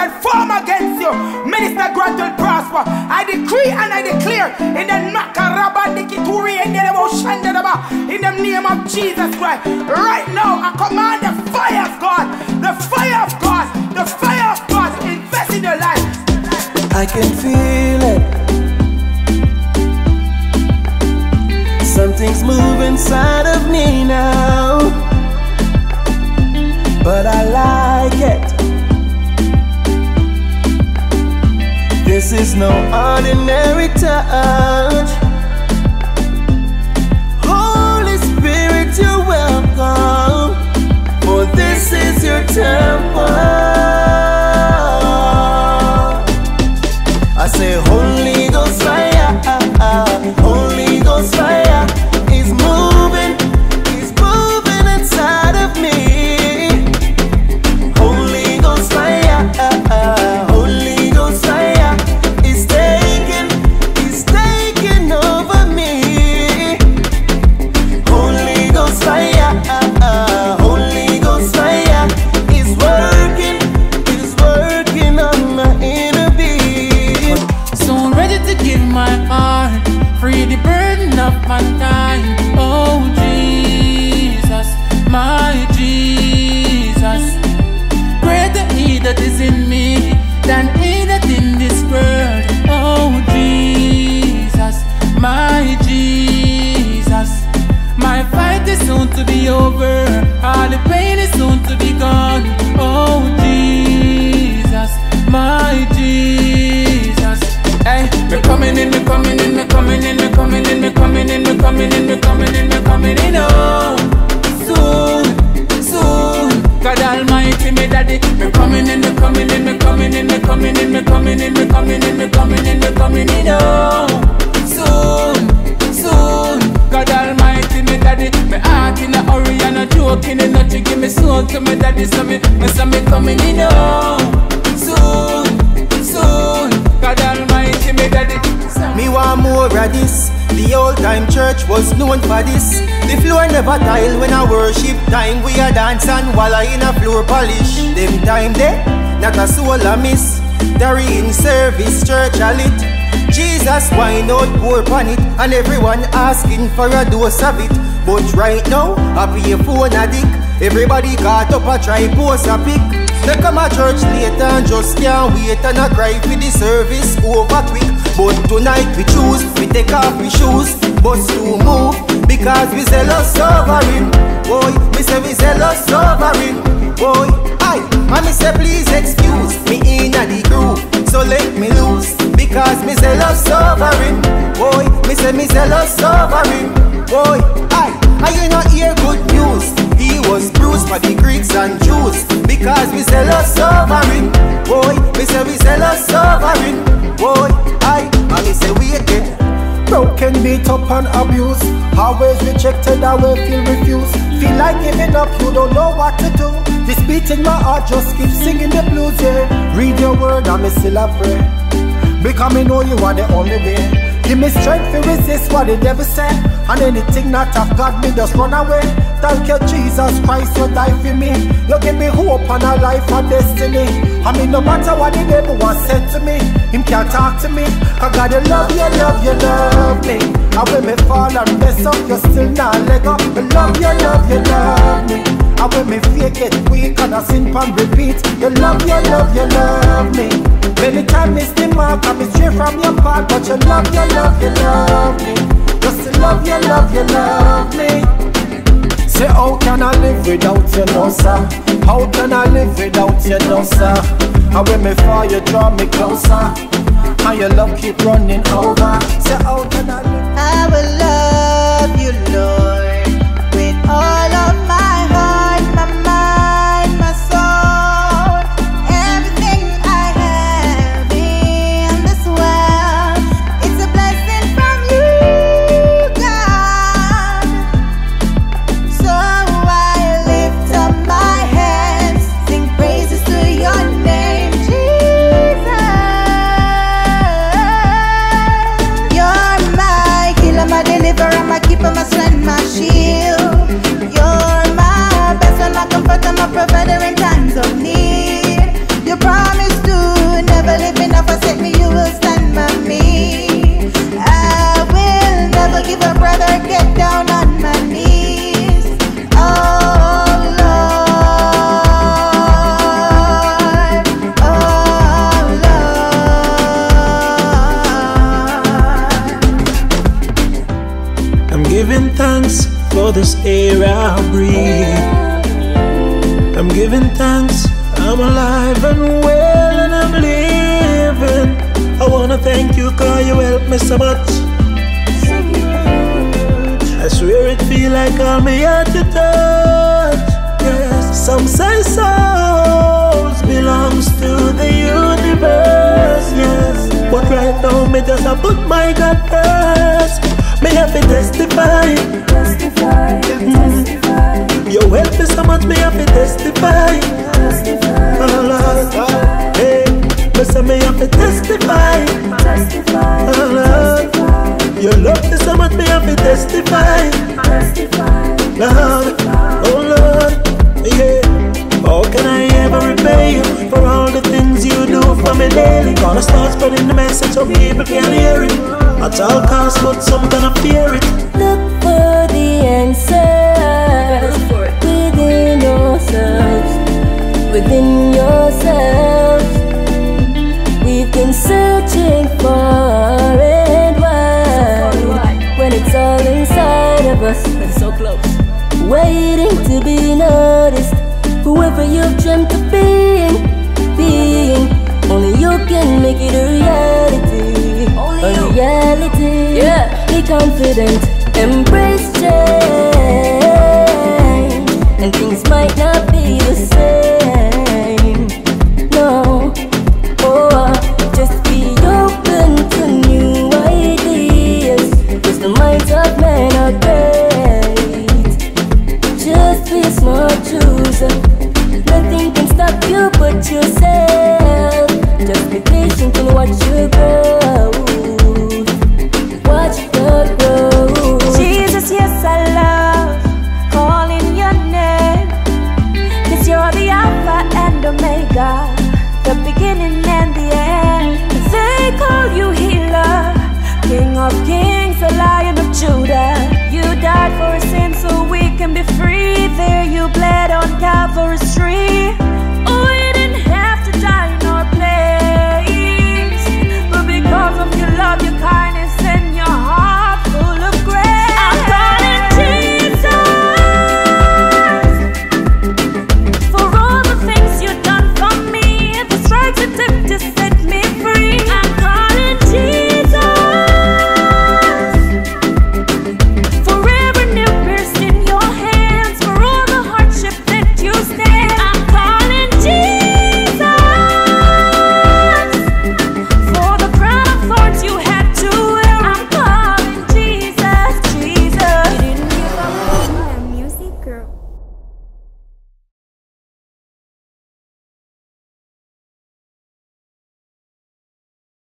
that form against you, Minister Grant will prosper. I decree and I declare in the Nakaraba Nikituri in the name of Jesus Christ. Right now, I command no ordinary touch. That is in me than in this world. Oh Jesus, my Jesus, my fight is soon to be over, all the pain is soon to be gone. Oh Jesus, my Jesus. Hey, me coming in, me coming in, me coming in, me coming in, me coming in, me coming in, me coming in, me coming in. Oh, coming in, me coming in, me coming in, me coming in, me coming in, me coming in, me coming in, me coming in. Oh, soon, soon. God Almighty, me daddy, me heart in a hurry and a joking and not to give me soul to me daddy, so me, me say me coming in. Oh, of this. The old time church was known for this. The floor never tile when I worship time. We a dance and walla in a floor polish. Them time there, not a soul a miss. There in service, church a lit. Jesus wine out pour on it, and everyone asking for a dose of it. But right now, I pay phone a dick. Everybody caught up a try post a pic. They come a church later and just can't wait and a cry for the service over quick. But tonight we choose, we take off we shoes, but to move because we zealous over him. Boy, me say we zealous over him. Boy, I, me say please excuse me in a the groove, so let me loose because me zealous over him. Boy, me say me zealous over him. Boy, up and abused Always rejected, I will feel refused. Feel like giving up, you don't know what to do. This beat in my heart, just keep singing the blues, yeah. Read your word me still a Because me know you are the only way Give me strength to resist what the devil said. And anything not of God, me just run away. Thank you Jesus Christ, you die for me. You give me hope and a life and destiny. I mean no matter what the devil wants said to me Him can't talk to me. I gotta love you, love you, love me. And when me fall and mess up, you still not let go. Me love you, love you, love me and I sin and repeat. You love you, love you, love me. Many times miss the mark, I miss straight from your part But you love, you love, you love me. Just love, you love, you love me. Say how can I live without you, no sir? How can I live without you, no sir? And when me fall, you draw me closer. And your love keep running over. Say how can I live? I will love thanks for this air I breathe. I'm giving thanks, I'm alive and well and I'm living. I wanna thank you cause you helped me so much. I swear it feel like me had to touch. Yes, some say souls belongs to the universe. Yes, but right now me just a put my God first. So much, me have to testify. Lord, oh Lord, yeah. How can I ever repay you for all the things you do for me daily? Gonna start spreading the message so people can hear it. At all costs, but some gonna fear it. Look Waiting to be noticed. Whoever you've dreamt of being, being. Only you can make it a reality. a reality. Yeah. Be confident. Embrace change. listen. Nothing can stop you but yourself. Just be patient and watch you grow. Watch the grow. Jesus, yes, I love calling your name. Cause you're the Alpha and Omega, the beginning.